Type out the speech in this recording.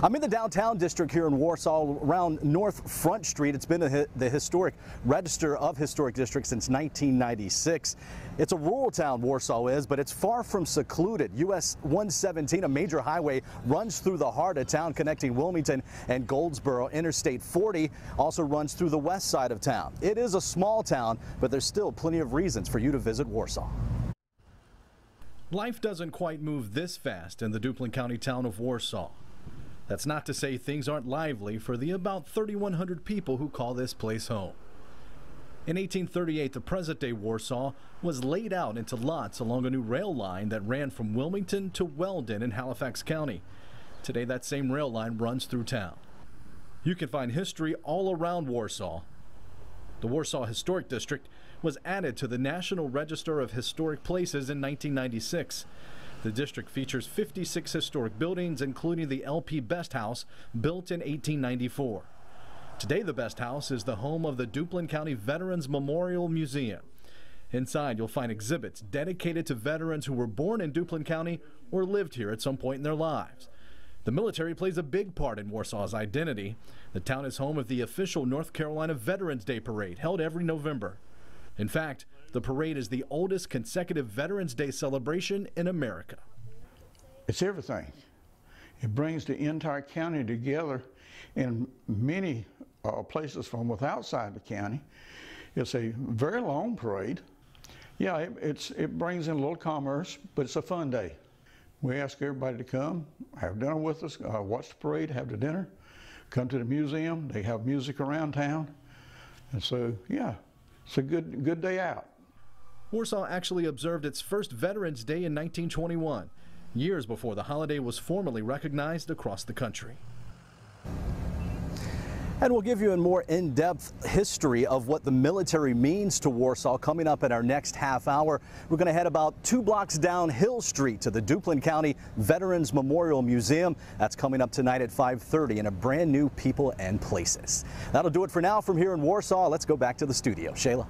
I'm in the downtown district here in Warsaw around North Front Street. It's been a, the historic register of historic districts since 1996. It's a rural town, Warsaw is, but it's far from secluded. US 117, a major highway, runs through the heart of town connecting Wilmington and Goldsboro. Interstate 40 also runs through the west side of town. It is a small town, but there's still plenty of reasons for you to visit Warsaw. Life doesn't quite move this fast in the Duplin County town of Warsaw. That's not to say things aren't lively for the about 3,100 people who call this place home. In 1838, the present day Warsaw was laid out into lots along a new rail line that ran from Wilmington to Weldon in Halifax County. Today, that same rail line runs through town. You can find history all around Warsaw. The Warsaw Historic District was added to the National Register of Historic Places in 1996. The district features 56 historic buildings, including the LP Best House, built in 1894. Today, the Best House is the home of the Duplin County Veterans Memorial Museum. Inside, you'll find exhibits dedicated to veterans who were born in Duplin County or lived here at some point in their lives. The military plays a big part in Warsaw's identity. The town is home of the official North Carolina Veterans Day Parade, held every November. In fact, the parade is the oldest consecutive Veterans Day celebration in America. It's everything. It brings the entire county together in many uh, places from outside the county. It's a very long parade. Yeah, it, it's, it brings in a little commerce, but it's a fun day. We ask everybody to come, have dinner with us, uh, watch the parade, have the dinner, come to the museum. They have music around town. And so, yeah, it's a good, good day out. Warsaw actually observed its first Veterans Day in 1921, years before the holiday was formally recognized across the country. And we'll give you a more in-depth history of what the military means to Warsaw coming up in our next half hour. We're going to head about two blocks down Hill Street to the Duplin County Veterans Memorial Museum. That's coming up tonight at 5.30 in a brand new People and Places. That'll do it for now from here in Warsaw. Let's go back to the studio. Shayla.